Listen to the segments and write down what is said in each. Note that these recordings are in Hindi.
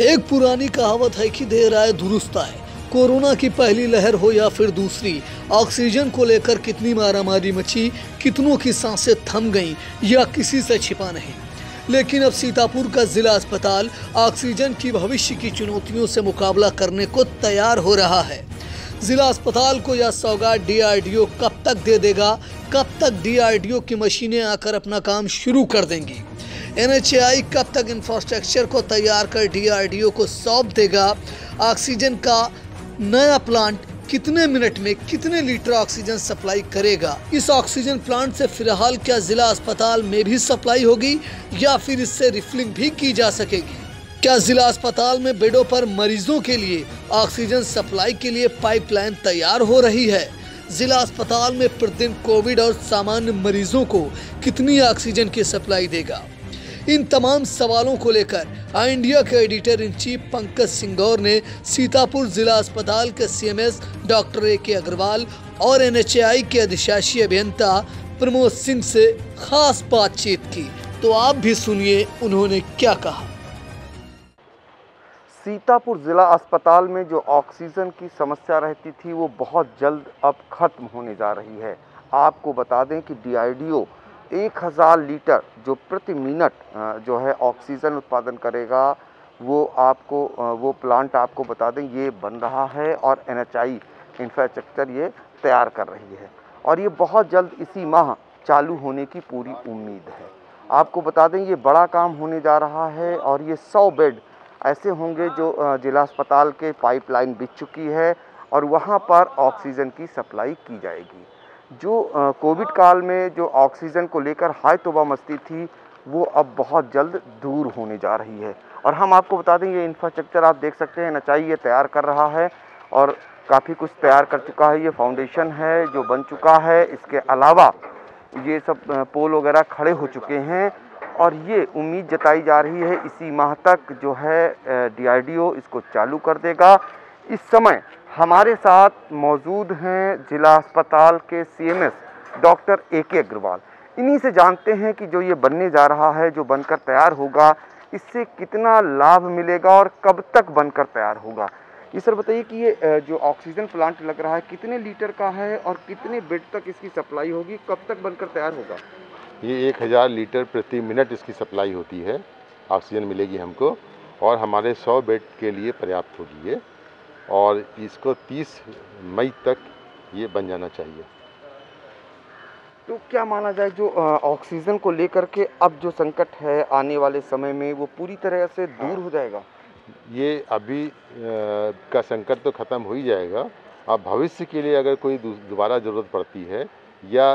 एक पुरानी कहावत है कि देर आए दुरुस्त आए। कोरोना की पहली लहर हो या फिर दूसरी, ऑक्सीजन को लेकर कितनी मारामारी मची, कितनों की साँसें थम गईं, या किसी से छिपा नहीं। लेकिन अब सीतापुर का जिला अस्पताल ऑक्सीजन की भविष्य की चुनौतियों से मुकाबला करने को तैयार हो रहा है। जिला अस्पताल को यह सौगात डीआरडीओ कब तक दे देगा, कब तक डीआरडीओ की मशीनें आकर अपना काम शुरू कर देंगी। एनएचएआई कब तक इंफ्रास्ट्रक्चर को तैयार कर डीआरडीओ को सौंप देगा? ऑक्सीजन का नया प्लांट कितने मिनट में कितने लीटर ऑक्सीजन सप्लाई करेगा? इस ऑक्सीजन प्लांट से फ़िलहाल क्या जिला अस्पताल में भी सप्लाई होगी या फिर इससे रिफिलिंग भी की जा सकेगी? क्या जिला अस्पताल में बेडों पर मरीजों के लिए ऑक्सीजन सप्लाई के लिए पाइपलाइन तैयार हो रही है? जिला अस्पताल में प्रतिदिन कोविड और सामान्य मरीजों को कितनी ऑक्सीजन की सप्लाई देगा? इन तमाम सवालों को लेकर आई इंडिया के editor in chief Pankaj Singaur ने सीतापुर जिला अस्पताल के सीएमएस डॉक्टर ए के अग्रवाल और एनएचएआई के अधिशासी अभियंता प्रमोद सिंह से खास बातचीत की। तो आप भी सुनिए उन्होंने क्या कहा। सीतापुर ज़िला अस्पताल में जो ऑक्सीजन की समस्या रहती थी, वो बहुत जल्द अब ख़त्म होने जा रही है। आपको बता दें कि डीआईडीओ एक हज़ार लीटर जो प्रति मिनट जो है ऑक्सीजन उत्पादन करेगा, वो आपको वो प्लांट आपको बता दें, ये बन रहा है और एन इंफ्रास्ट्रक्चर ये तैयार कर रही है। और ये बहुत जल्द इसी माह चालू होने की पूरी उम्मीद है। आपको बता दें, ये बड़ा काम होने जा रहा है और ये सौ बेड ऐसे होंगे जो जिला अस्पताल के पाइपलाइन बिछ चुकी है और वहाँ पर ऑक्सीजन की सप्लाई की जाएगी। जो कोविड काल में जो ऑक्सीजन को लेकर हाई तोबा मस्ती थी, वो अब बहुत जल्द दूर होने जा रही है। और हम आपको बता दें, ये इंफ्रास्ट्रक्चर आप देख सकते हैं, नचाई ये तैयार कर रहा है और काफ़ी कुछ तैयार कर चुका है। ये फाउंडेशन है जो बन चुका है। इसके अलावा ये सब पोल वगैरह खड़े हो चुके हैं और ये उम्मीद जताई जा रही है, इसी माह तक जो है डीआरडीओ इसको चालू कर देगा। इस समय हमारे साथ मौजूद हैं जिला अस्पताल के सीएमएस डॉक्टर ए के अग्रवाल। इन्हीं से जानते हैं कि जो ये बनने जा रहा है, जो बनकर तैयार होगा, इससे कितना लाभ मिलेगा और कब तक बनकर तैयार होगा। ये सर बताइए कि ये जो ऑक्सीजन प्लांट लग रहा है, कितने लीटर का है और कितने बेड तक इसकी सप्लाई होगी, कब तक बनकर तैयार होगा? ये एक हज़ार लीटर प्रति मिनट इसकी सप्लाई होती है, ऑक्सीजन मिलेगी हमको और हमारे सौ बेड के लिए पर्याप्त होगी ये। और इसको 30 मई तक ये बन जाना चाहिए। तो क्या माना जाए जो ऑक्सीजन को लेकर के अब जो संकट है आने वाले समय में वो पूरी तरह से दूर हो। जाएगा? ये अभी आ, का संकट तो ख़त्म हो ही जाएगा। अब भविष्य के लिए अगर कोई दोबारा ज़रूरत पड़ती है या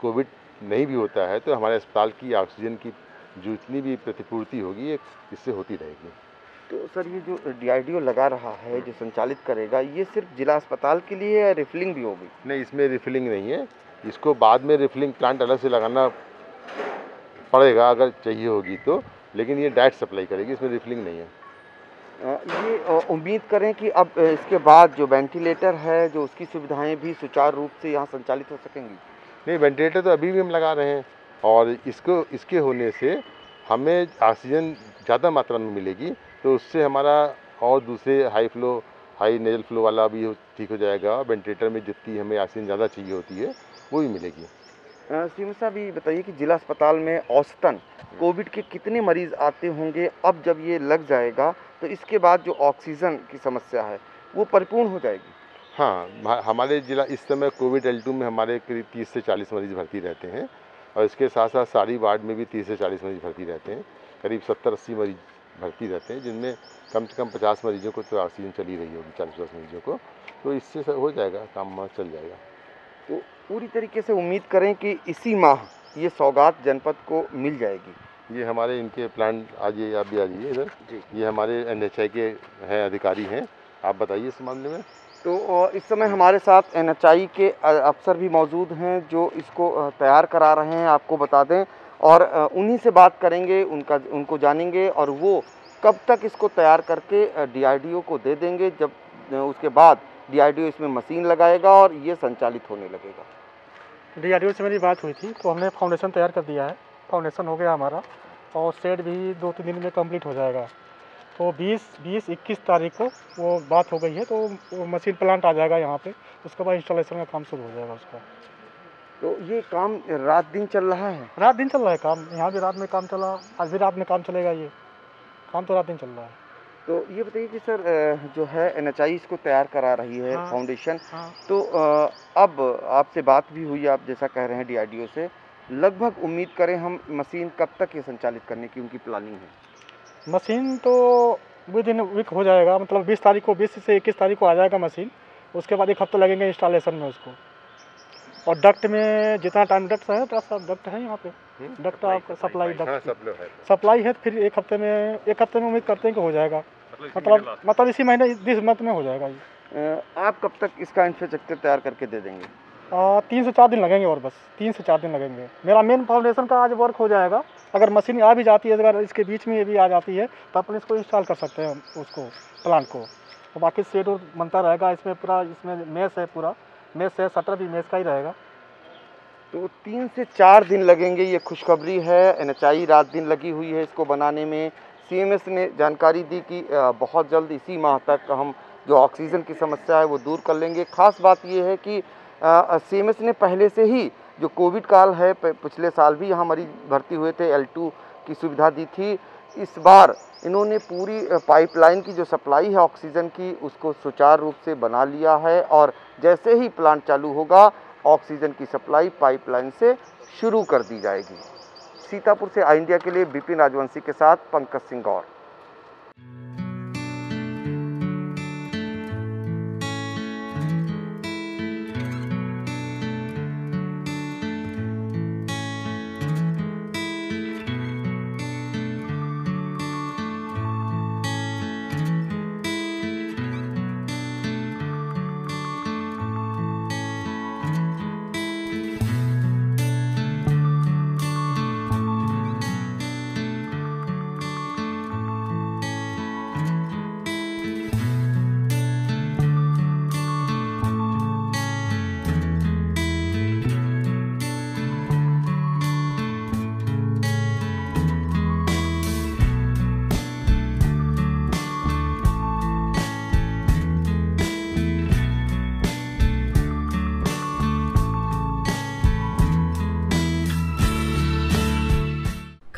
कोविड नहीं भी होता है तो हमारे अस्पताल की ऑक्सीजन की जितनी भी प्रतिपूर्ति होगी इससे होती रहेगी। तो सर ये जो डीआरडीओ लगा रहा है जो संचालित करेगा ये सिर्फ़ जिला अस्पताल के लिए या रिफिलिंग भी होगी? नहीं इसमें रिफिलिंग नहीं है। इसको बाद में रिफिलिंग प्लांट अलग से लगाना पड़ेगा अगर चाहिए होगी तो लेकिन ये डायरेक्ट सप्लाई करेगी इसमें रिफिलिंग नहीं है। ये उम्मीद करें कि अब इसके बाद जो वेंटिलेटर है जो उसकी सुविधाएँ भी सुचारू रूप से यहाँ संचालित हो सकेंगी। नहीं वेंटिलेटर तो अभी भी हम लगा रहे हैं और इसको इसके होने से हमें ऑक्सीजन ज़्यादा मात्रा में मिलेगी तो उससे हमारा और दूसरे high flow high nasal flow वाला भी ठीक हो जाएगा। वेंटिलेटर में जितनी हमें ऑक्सीजन ज़्यादा चाहिए होती है वो भी मिलेगी। सीमा साहब ये बताइए कि जिला अस्पताल में औसतन कोविड के कितने मरीज़ आते होंगे? अब जब ये लग जाएगा तो इसके बाद जो ऑक्सीजन की समस्या है वो परिपूर्ण हो जाएगी। हाँ हमारे जिला इस समय कोविड एल में हमारे करीब तीस से चालीस मरीज़ भर्ती रहते हैं। और इसके साथ साथ सारी वार्ड में भी तीस से चालीस मरीज़ भर्ती रहते हैं। करीब सत्तर अस्सी मरीज़ भर्ती रहते हैं जिनमें कम से कम पचास मरीजों को तो ऑक्सीजन चली रही होगी चालीस पचास मरीजों को। तो इससे हो जाएगा काम चल जाएगा। तो पूरी तरीके से उम्मीद करें कि इसी माह ये सौगात जनपद को मिल जाएगी। ये हमारे इनके प्लान आज ये आप भी आ जाइए इधर। ये हमारे एन के हैं अधिकारी हैं। आप बताइए इस मामले में। तो इस समय हमारे साथ एन के अफसर भी मौजूद हैं जो इसको तैयार करा रहे हैं, आपको बता दें। और उन्हीं से बात करेंगे, उनका, उनको जानेंगे और वो कब तक इसको तैयार करके डीआरडीओ को दे देंगे जब उसके बाद डीआरडीओ इसमें मशीन लगाएगा और ये संचालित होने लगेगा। डीआरडीओ से मेरी बात हुई थी तो हमने फाउंडेशन तैयार कर दिया है। फाउंडेशन हो गया हमारा और सेट भी दो तीन दिन में कंप्लीट हो जाएगा। तो 20 20 21 तारीख को वो बात हो गई है तो वो मशीन प्लांट आ जाएगा यहाँ पे। उसके बाद इंस्टॉलेशन का काम शुरू हो जाएगा उसका। तो ये काम रात दिन चल रहा है? रात दिन चल रहा है काम। यहाँ भी रात में काम चला आज भी रात में काम चलेगा ये। काम तो रात दिन चल रहा है। तो ये बताइए कि सर जो है एन इसको तैयार करा रही है हाँ। फाउंडेशन। हाँ। तो अब आपसे बात भी हुई आप जैसा कह रहे हैं डीआरडीओ से। लगभग उम्मीद करें हम मशीन कब तक ये संचालित करने की उनकी प्लानिंग है? मशीन तो विद इन वीक हो जाएगा मतलब 20 तारीख को 20 से 21 तारीख को आ जाएगा मशीन। उसके बाद एक हफ़्ते लगेंगे इंस्टॉलेशन में उसको। और डक्ट में जितना टाइम डक्ट है तो सब डक्ट है यहाँ पे। डक्ट आपका सप्लाई डक्ट सप्लाई है सप्लाई है। फिर एक हफ़्ते में एक हफ़्ते में उम्मीद करते हैं कि हो जाएगा। मतलब मतलब इसी महीने इस मंथ में हो जाएगा ये। आप कब तक इसका इंफ्रास्ट्रक्चर तैयार करके दे देंगे? आ, तीन से चार दिन लगेंगे और बस तीन से चार दिन लगेंगे। मेरा मेन फाउंडेशन का आज वर्क हो जाएगा। अगर मशीन आ भी जाती है, अगर इसके बीच में ये भी आ जाती है तो अपन इसको इंस्टॉल कर सकते हैं उसको प्लांट को। और बाकी सेट और बनता रहेगा, इसमें पूरा, इसमें मेस है पूरा। मेस है शटर भी मेस का ही रहेगा। तो तीन से चार दिन लगेंगे, ये खुशखबरी है, एनएचआई रात दिन लगी हुई है इसको बनाने में। सीएमएस ने जानकारी दी कि बहुत जल्द इसी माह तक हम जो ऑक्सीजन की समस्या है, वो दूर कर लेंगे। खास बात ये है कि सीएमएस ने पहले से ही जो कोविड काल है पिछले साल भी यहाँ मरीज़ भर्ती हुए थे एल की सुविधा दी थी। इस बार इन्होंने पूरी पाइपलाइन की जो सप्लाई है, ऑक्सीजन की, उसको सुचारू रूप से बना लिया है और जैसे ही प्लांट चालू होगा, ऑक्सीजन की सप्लाई पाइपलाइन से शुरू कर दी जाएगी। सीतापुर से आई इंडिया के लिए बिपिन राजवंशी के साथ पंकज सिंह गौर।